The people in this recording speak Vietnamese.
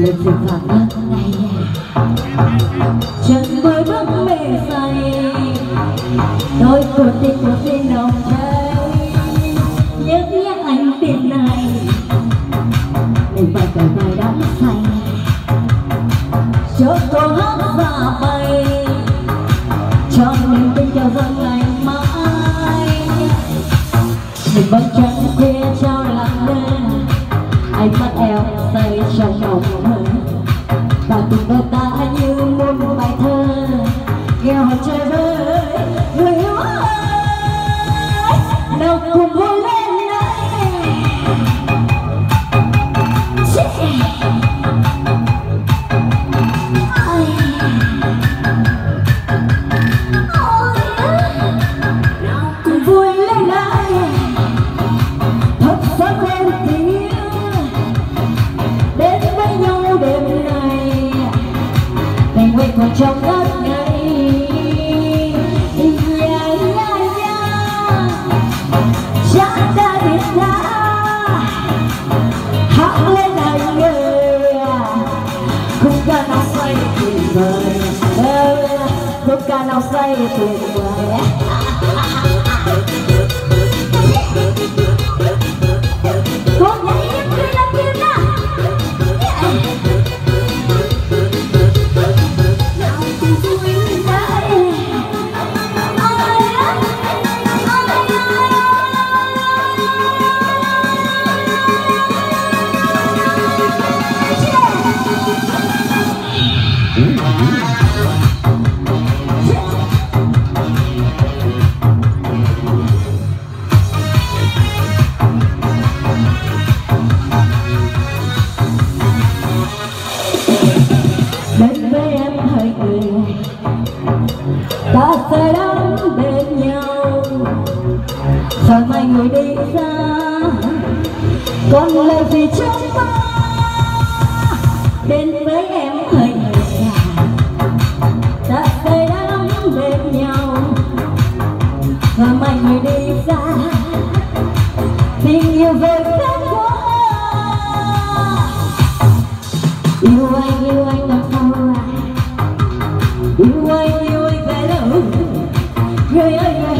lên sự phạt đất này chân mới bấm mềm say đôi cuộc tình cuộc tình cho cô hát và bay. Cho niềm tin cho dân ngày mai. Mình vẫn chẳng kia trao lặng đêm anh mắt em say trong mộng mơ và tình đôi ta như còn trong ngất ngây yeah, yeah, yeah. Chẳng đã biết ra hát lên anh người không ca nào say tuyệt vời không khúc ca nào say tuyệt vời ờ, còn lời gì trong ta? Đến với em hai người già ta sẽ đến bên nhau. Và mai người đi xa. Tình yêu vơi phép quá yêu anh yêu anh làm sao lại yêu anh yêu anh phải đâu? Người ơi người ơi